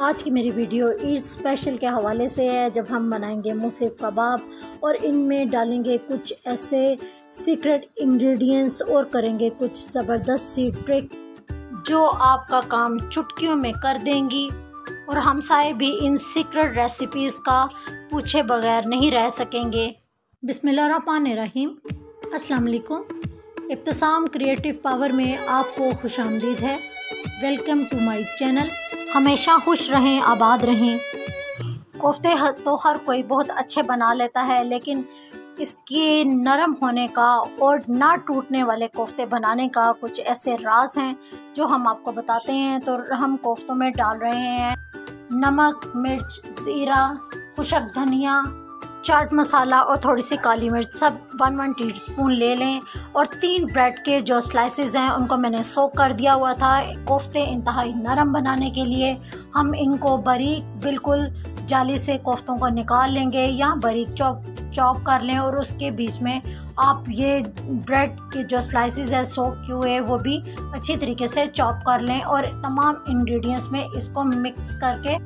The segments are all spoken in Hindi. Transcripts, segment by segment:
आज की मेरी वीडियो ईद स्पेशल के हवाले से है, जब हम बनाएँगे मुख्तलिफ़ कबाब और इनमें डालेंगे कुछ ऐसे सीक्रेट इंग्रेडिएंट्स और करेंगे कुछ ज़बरदस्त सी ट्रिक जो आपका काम चुटकियों में कर देंगी। और हमसाए भी इन सीक्रेट रेसिपीज़ का पूछे बगैर नहीं रह सकेंगे। बिसमीम रहीम वालेकुम इब्तसाम क्रिएटिव पावर में आपको खुश आमदीद है। वेलकम टू माई चैनल हमेशा खुश रहें, आबाद रहें। कोफ्ते तो हर कोई बहुत अच्छे बना लेता है, लेकिन इसके नरम होने का और ना टूटने वाले कोफ्ते बनाने का कुछ ऐसे राज हैं जो हम आपको बताते हैं। तो हम कोफ्तों में डाल रहे हैं नमक, मिर्च, ज़ीरा, खुशक धनिया चाट मसाला और थोड़ी सी काली मिर्च, सब वन वन टी स्पून ले लें और तीन ब्रेड के जो स्लाइसेस हैं, उनको मैंने सोक कर दिया हुआ था कोफ्ते इंतहाई नरम बनाने के लिए। हम इनको बारीक, बिल्कुल जाली से कोफ्तों को निकाल लेंगे या बारीक चॉप चॉप कर लें और उसके बीच में आप ये ब्रेड के जो स्लाइसेस है सोक किए हुए, वो भी अच्छी तरीके से चॉप कर लें और तमाम इंग्रेडिएंट्स में इसको मिक्स करके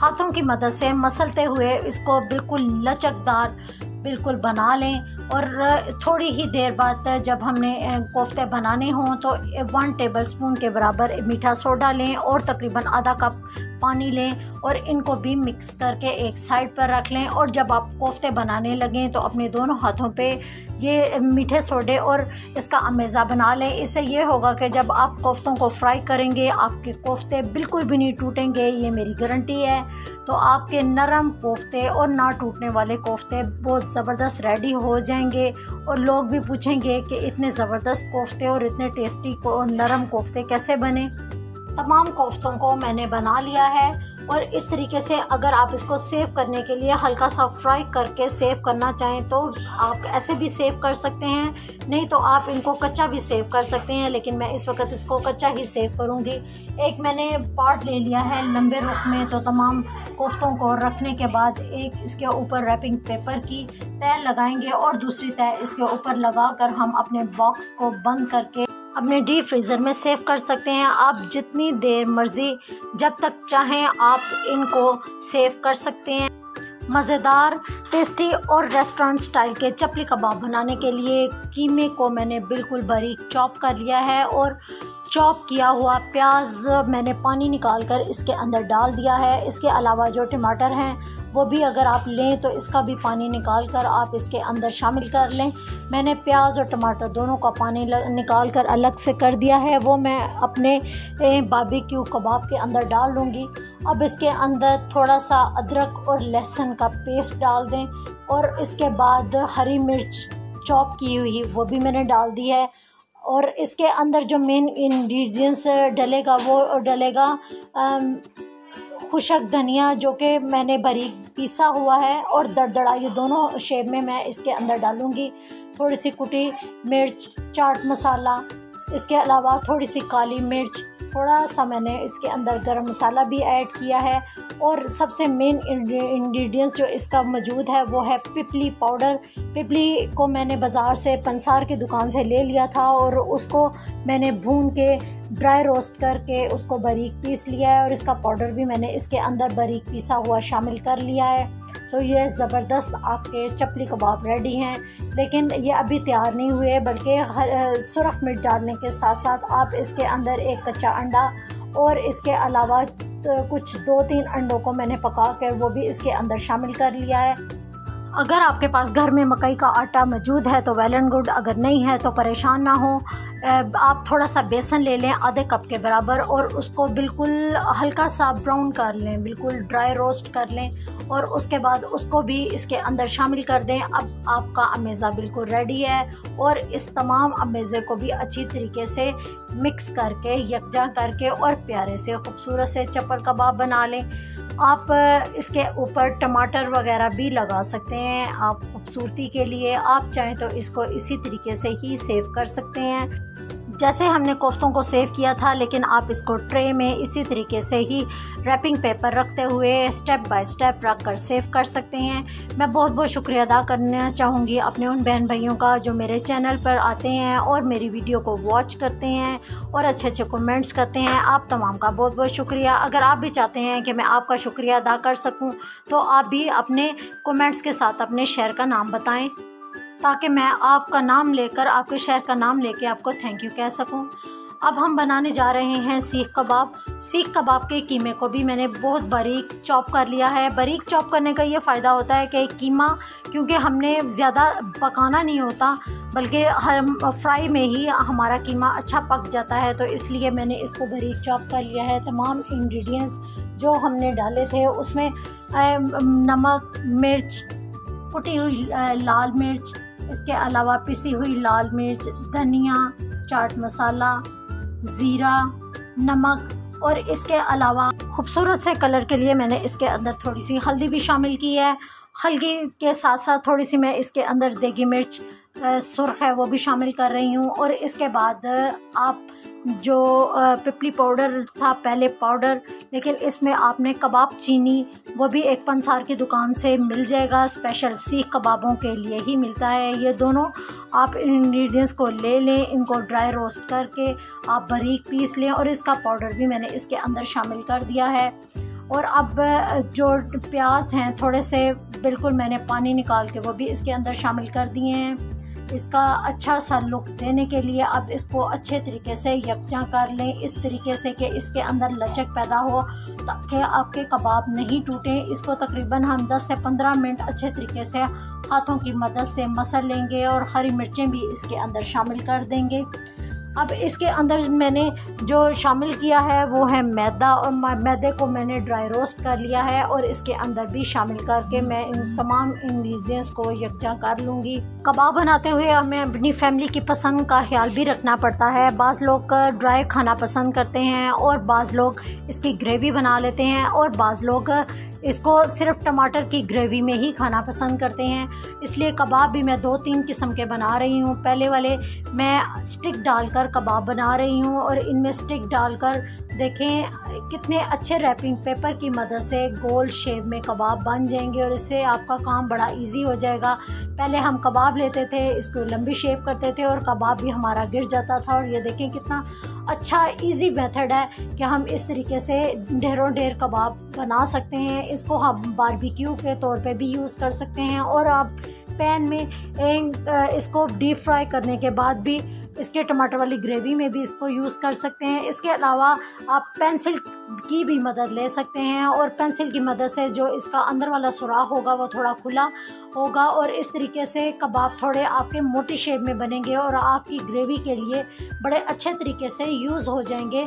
हाथों की मदद से मसलते हुए इसको बिल्कुल लचकदार बिल्कुल बना लें। और थोड़ी ही देर बाद जब हमने कोफ्ते बनाने हों तो वन टेबल स्पून के बराबर मीठा सोडा लें और तकरीबन आधा कप पानी लें और इनको भी मिक्स करके एक साइड पर रख लें और जब आप कोफ्ते बनाने लगें तो अपने दोनों हाथों पे ये मीठे सोडे और इसका अमेज़ा बना लें। इससे ये होगा कि जब आप कोफ्तों को फ्राई करेंगे, आपके कोफ्ते बिल्कुल भी नहीं टूटेंगे, ये मेरी गारंटी है। तो आपके नरम कोफ्ते और ना टूटने वाले कोफ्ते बहुत ज़बरदस्त रेडी हो जाएँगे और लोग भी पूछेंगे कि इतने ज़बरदस्त कोफ्ते और इतने टेस्टी को नरम कोफ्ते कैसे बने। तमाम कोफ्तों को मैंने बना लिया है और इस तरीके से अगर आप इसको सेव करने के लिए हल्का सा फ्राई करके सेव करना चाहें तो आप ऐसे भी सेव कर सकते हैं। नहीं तो आप इनको कच्चा भी सेव कर सकते हैं, लेकिन मैं इस वक्त इसको कच्चा ही सेव करूँगी। एक मैंने पार्ट ले लिया है लंबे रुख में तो तमाम कोफ्तों को रखने के बाद एक इसके ऊपर रैपिंग पेपर की तय लगाएँगे और दूसरी तय इसके ऊपर लगा कर हम अपने बॉक्स को बंद करके अपने डीप फ्रीज़र में सेव कर सकते हैं। आप जितनी देर मर्ज़ी, जब तक चाहें, आप इनको सेव कर सकते हैं। मज़ेदार, टेस्टी और रेस्टोरेंट स्टाइल के चपली कबाब बनाने के लिए कीमे को मैंने बिल्कुल बारीक चॉप कर लिया है और चॉप किया हुआ प्याज मैंने पानी निकाल कर इसके अंदर डाल दिया है। इसके अलावा जो टमाटर हैं वो भी अगर आप लें तो इसका भी पानी निकाल कर आप इसके अंदर शामिल कर लें। मैंने प्याज और टमाटर दोनों का पानी निकाल कर अलग से कर दिया है। वो मैं अपने बाबी क्यू कबाब के अंदर डाल लूँगी। अब इसके अंदर थोड़ा सा अदरक और लहसुन का पेस्ट डाल दें और इसके बाद हरी मिर्च चॉप की हुई, वो भी मैंने डाल दी है। और इसके अंदर जो मेन इंग्रेडिएंट्स डलेगा वो, डलेगा खुशक धनिया जो कि मैंने बारीक पीसा हुआ है और दरदड़ा ये दोनों शेप में मैं इसके अंदर डालूँगी। थोड़ी सी कुटी मिर्च, चाट मसाला, इसके अलावा थोड़ी सी काली मिर्च थोड़ा सा मैंने इसके अंदर गरम मसाला भी ऐड किया है। और सबसे मेन इंग्रेडिएंट्स जो इसका मौजूद है, वो है पिपली पाउडर। पिपली को मैंने बाज़ार से, पंसार की दुकान से ले लिया था और उसको मैंने भून के ड्राई रोस्ट करके उसको बारीक पीस लिया है और इसका पाउडर भी मैंने इसके अंदर बारीक पीसा हुआ शामिल कर लिया है। तो ये ज़बरदस्त आपके चपली कबाब रेडी हैं, लेकिन ये अभी तैयार नहीं हुए बल्कि सुरख मिर्च डालने के साथ साथ आप इसके अंदर एक कच्चा अंडा और इसके अलावा तो कुछ दो तीन अंडों को मैंने पका कर वो भी इसके अंदर शामिल कर लिया है। अगर आपके पास घर में मकई का आटा मौजूद है तो वेल एंड गुड, अगर नहीं है तो परेशान ना हो। आप थोड़ा सा बेसन ले लें आधे कप के बराबर और उसको बिल्कुल हल्का सा ब्राउन कर लें, बिल्कुल ड्राई रोस्ट कर लें और उसके बाद उसको भी इसके अंदर शामिल कर दें। अब आपका अमेज़ा बिल्कुल रेडी है और इस तमाम अमेज़े को भी अच्छी तरीके से मिक्स करके, यकजा करके और प्यारे से, खूबसूरत से चप्पल कबाब बना लें। आप इसके ऊपर टमाटर वगैरह भी लगा सकते हैं आप खूबसूरती के लिए आप चाहें तो इसको इसी तरीके से ही सेव कर सकते हैं। जैसे हमने कोफ्तों को सेव किया था, लेकिन आप इसको ट्रे में इसी तरीके से ही रैपिंग पेपर रखते हुए स्टेप बाय स्टेप रख कर सेव कर सकते हैं। मैं बहुत बहुत शुक्रिया अदा करना चाहूँगी अपने उन बहन भाइयों का जो मेरे चैनल पर आते हैं और मेरी वीडियो को वॉच करते हैं और अच्छे अच्छे कमेंट्स करते हैं। आप तमाम का बहुत बहुत शुक्रिया। अगर आप भी चाहते हैं कि मैं आपका शुक्रिया अदा कर सकूँ तो आप भी अपने कमेंट्स के साथ अपने शहर का नाम बताएँ। ताकि मैं आपका नाम लेकर, आपके शहर का नाम लेके आपको थैंक यू कह सकूँ। अब हम बनाने जा रहे हैं सीख कबाब। सीख कबाब के कीमे को भी मैंने बहुत बारीक चॉप कर लिया है। बारीक चॉप करने का ये फ़ायदा होता है कि कीमा, क्योंकि हमने ज़्यादा पकाना नहीं होता, बल्कि हम फ्राई में ही हमारा कीमा अच्छा पक जाता है। तो इसलिए मैंने इसको बारीक चॉप कर लिया है। तमाम इंग्रेडिएंट्स जो हमने डाले थे, उसमें नमक, मिर्च, कुटी हुई लाल मिर्च इसके अलावा पिसी हुई लाल मिर्च, धनिया, चाट मसाला, ज़ीरा, नमक और इसके अलावा खूबसूरत से कलर के लिए मैंने इसके अंदर थोड़ी सी हल्दी भी शामिल की है। हल्दी के साथ साथ थोड़ी सी मैं इसके अंदर देगी मिर्च सुरख है वो भी शामिल कर रही हूँ और इसके बाद आप जो पिपली पाउडर था, पहले पाउडर, लेकिन इसमें आपने कबाब चीनी, वो भी एक पंसार की दुकान से मिल जाएगा। स्पेशल सीख कबाबों के लिए ही मिलता है ये दोनों। आप इंग्रेडिएंट्स को ले लें, इनको ड्राई रोस्ट करके आप बारीक पीस लें और इसका पाउडर भी मैंने इसके अंदर शामिल कर दिया है। और अब, जो प्याज हैं, थोड़े से बिल्कुल मैंने पानी निकाल के वो भी इसके अंदर शामिल कर दिए हैं। इसका अच्छा सा लुक देने के लिए अब इसको अच्छे तरीके से यकजा कर लें। इस तरीके से कि इसके अंदर लचक पैदा हो, ताकि आपके कबाब नहीं टूटें। इसको तकरीबन हम 10 से 15 मिनट अच्छे तरीके से हाथों की मदद से मसल लेंगे और हरी मिर्चें भी इसके अंदर शामिल कर देंगे। अब इसके अंदर मैंने जो शामिल किया है वो है मैदा और मैदे को मैंने ड्राई रोस्ट कर लिया है और इसके अंदर भी शामिल करके मैं इन तमाम इंग्रेडिएंट्स को यकजा कर लूँगी। कबाब बनाते हुए हमें अपनी फैमिली की पसंद का ख्याल भी रखना पड़ता है। बाज़ लोग ड्राई खाना पसंद करते हैं और बाज़ लोग इसकी ग्रेवी बना लेते हैं और बाज़ लोग इसको सिर्फ़ टमाटर की ग्रेवी में ही खाना पसंद करते हैं। इसलिए कबाब भी मैं दो तीन किस्म के बना रही हूँ। पहले वाले मैं स्टिक डालकर कबाब बना रही हूँ और इनमें स्टिक डालकर देखें कितने अच्छे रैपिंग पेपर की मदद से गोल शेप में कबाब बन जाएँगे और इससे आपका काम बड़ा इजी हो जाएगा। पहले हम कबाब लेते थे, इसको लंबी शेप करते थे और कबाब भी हमारा गिर जाता था और ये देखें कितना अच्छा इजी मेथड है कि हम इस तरीके से ढेरों ढेर कबाब बना सकते हैं। इसको हम बारबेक्यू के तौर पे भी यूज़ कर सकते हैं और आप पैन में इसको डीप फ्राई करने के बाद भी इसके टमाटर वाली ग्रेवी में भी इसको यूज़ कर सकते हैं। इसके अलावा आप पेंसिल की भी मदद ले सकते हैं और पेंसिल की मदद से जो इसका अंदर वाला सुराख होगा वो थोड़ा खुला होगा और इस तरीके से कबाब थोड़े आपके मोटी शेप में बनेंगे और आपकी ग्रेवी के लिए बड़े अच्छे तरीके से यूज़ हो जाएँगे।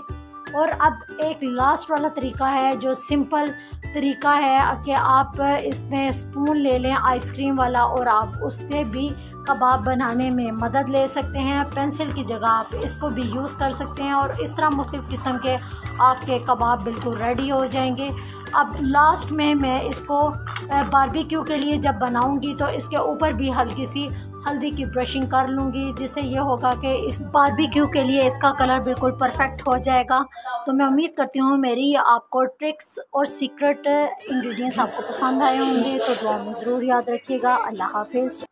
और अब एक लास्ट वाला तरीका है जो सिंपल तरीका है कि आप इसमें स्पून ले लें आइसक्रीम वाला और आप उससे भी कबाब बनाने में मदद ले सकते हैं। पेंसिल की जगह आप इसको भी यूज़ कर सकते हैं और इस तरह मुख्तु किस्म के आपके कबाब बिल्कुल रेडी हो जाएँगे। अब लास्ट में मैं इसको बारबेक्यू के लिए जब बनाऊँगी तो इसके ऊपर भी हल्की सी हल्दी की ब्रशिंग कर लूँगी, जिससे ये होगा कि इस बारबेक्यू के लिए इसका कलर बिल्कुल परफेक्ट हो जाएगा। तो मैं उम्मीद करती हूँ मेरी आपको ट्रिक्स और सीक्रेट इंग्रेडिएंट्स आपको पसंद आए होंगे। तो दुआ में ज़रूर याद रखिएगा। अल्लाह हाफिज़।